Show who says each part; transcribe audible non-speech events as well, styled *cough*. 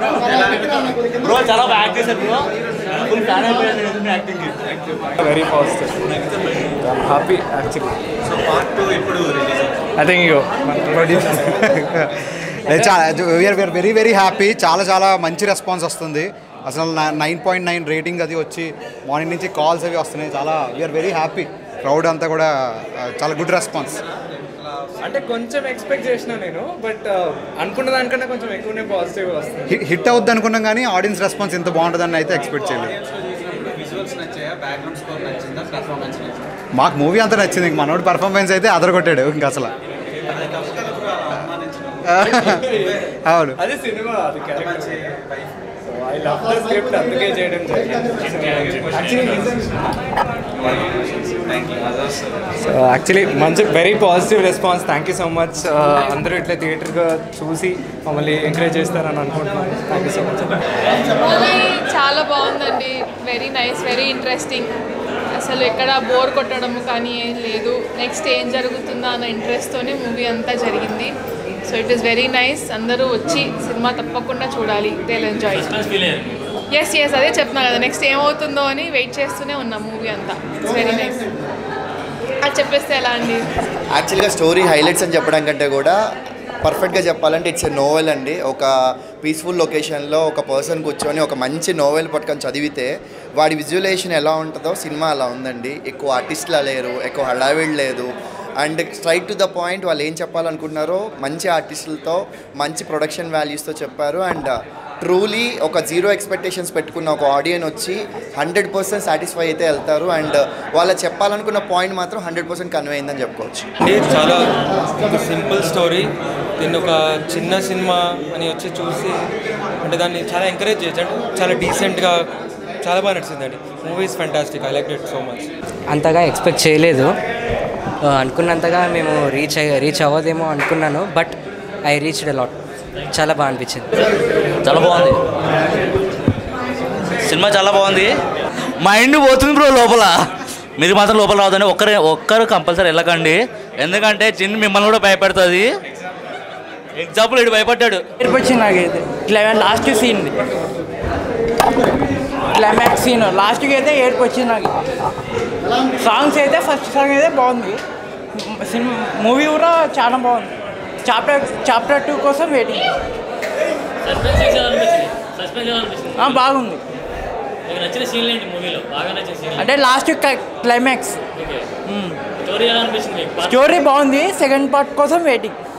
Speaker 1: Bro చాలా బాగా act చేశారు బ్రో ఫుల్ ఫ్యాన్ అయిపోయాను acting
Speaker 2: very positive happy actually
Speaker 3: so part two ఎప్పుడు release
Speaker 2: I think you
Speaker 4: we are we are very very happy చాలా చాలా మంచి రెస్పాన్స్ వస్తుంది. అసలు నైన్ పాయింట్ నైన్ రేటింగ్ అది వచ్చి మార్నింగ్ నుంచి కాల్స్ అవి వస్తున్నాయి. చాలా వీఆర్ వెరీ హ్యాపీ క్రౌడ్ అంతా కూడా ఆ, చాలా గుడ్ రెస్పాన్స్
Speaker 2: అంటే కొంచెం ఎక్స్పెక్ట్ చేసిన నేను బట్ అనుకున్న దానికన్నా కొంచెం ఎక్కువనే పాజిటివ్ వస్తుంది.
Speaker 4: హిట్ అవుద్ది అనుకున్నాం కానీ ఆడియన్స్ రెస్పాన్స్ ఇంత బాగుంటుందని అయితే ఎక్స్పెక్ట్ చేయలేదు.
Speaker 3: విజువల్స్ నచ్చాయా? బ్యాక్గ్రౌండ్ స్కోర్ నచ్చిందా? పర్ఫార్మెన్స్ నచ్చిందా?
Speaker 4: మాకు మూవీ అంతా నచ్చింది. ఇంక మనోడి పర్ఫార్మెన్స్ అయితే అదరగొట్టాడు ఇంక అసలు. *laughs* అవును.
Speaker 2: అది సినిమా స్క్రిప్ట్ అందుకే చేయడం
Speaker 3: అదర్స్
Speaker 2: యాక్చువల్లీ మంచి very positive response thank you so much అందరూ ఇట్లా థియేటర్గా చూసి మమ్మల్ని ఎంకరేజ్ చేస్తారని అనుకుంటున్నాను. థ్యాంక్ యూ సో మచ్
Speaker 5: చాలా బాగుందండి. వెరీ నైస్ వెరీ ఇంట్రెస్టింగ్ అసలు ఎక్కడ బోర్ కొట్టడం కానీ ఏం లేదు. నెక్స్ట్ ఏం జరుగుతుందా అన్న ఇంట్రెస్ట్తోనే మూవీ అంతా జరిగింది. So it is very nice అందరూ వచ్చి సినిమా తప్పకుండా చూడాలి. దే ఎంజాయ్ ఎస్ ఎస్ అదే చెప్తున్నా కదా. నెక్స్ట్ ఏమవుతుందో అని వెయిట్ చేస్తూనే ఉన్నాం మూవీ అంతా. ఇట్స్ వెరీ నైస్ అది చెప్పేస్తే ఎలా అండి?
Speaker 6: యాక్చువల్గా స్టోరీ హైలైట్స్ అని చెప్పడం కంటే కూడా పర్ఫెక్ట్గా చెప్పాలంటే ఇట్స్ ఎ నోవెల్ అండి. ఒక పీస్ఫుల్ లొకేషన్లో ఒక పర్సన్ కూర్చొని ఒక మంచి నోవెల్ పట్టుకొని చదివితే వాడి విజువలైజేషన్ ఎలా ఉంటుందో సినిమా అలా ఉందండి. ఎక్కువ ఆర్టిస్టులా లేరు ఎక్కువ హడావిడి లేదు. And straight to the point వాళ్ళు ఏం చెప్పాలనుకుంటున్నారో మంచి ఆర్టిస్టులతో మంచి ప్రొడక్షన్ వాల్యూస్తో చెప్పారు. అండ్ ట్రూలీ ఒక జీరో ఎక్స్పెక్టేషన్స్ పెట్టుకున్న ఒక ఆడియన్ వచ్చి హండ్రెడ్ పర్సెంట్ సాటిస్ఫై అయితే వెళ్తారు. అండ్ వాళ్ళ చెప్పాలనుకున్న పాయింట్ మాత్రం హండ్రెడ్ పర్సెంట్ కన్వే అయిందని చెప్పుకోవచ్చు.
Speaker 7: చాలా ఒక సింపుల్ స్టోరీ దీన్ని ఒక చిన్న సినిమా అని వచ్చి చూసి అంటే దాన్ని చాలా ఎంకరేజ్ చేయొచ్చు. అంటే చాలా డీసెంట్గా చాలా బాగా నచ్చిందండి movie is fantastic I like it so much
Speaker 8: అంతగా ఎక్స్పెక్ట్ చేయలేదు. అనుకున్నంతగా మేము రీచ్ అయ్యి రీచ్ అవ్వదేమో అనుకున్నాను బట్ ఐ రీచ్ లాట్ చాలా బాగా అనిపించింది.
Speaker 1: చాలా బాగుంది. సినిమా చాలా బాగుంది. మైండ్ పోతుంది బ్రో లోపల. మీరు మాత్రం లోపల రావద్దని ఒక్కరే ఒక్కరు కంపల్సరీ వెళ్ళకండి. ఎందుకంటే చిన్న మిమ్మల్ని కూడా భయపెడుతుంది. ఎగ్జాంపుల్ ఇటు భయపడ్డాడు.
Speaker 8: వచ్చింది నాకైతే. Climax last scene climax scene లాస్ట్కి అయితే ఏడుపు వచ్చింది నాకు. సాంగ్స్ అయితే ఫస్ట్ సాంగ్ అయితే బాగుంది. సినిమా మూవీ కూడా చాలా బాగుంది. చాప్టర్ చాప్టర్ టూ కోసం వెయిటింగ్ బాగుంది. అంటే లాస్ట్ క్లైమాక్స్ స్టోరీ బాగుంది. సెకండ్ పార్ట్ కోసం వెయిటింగ్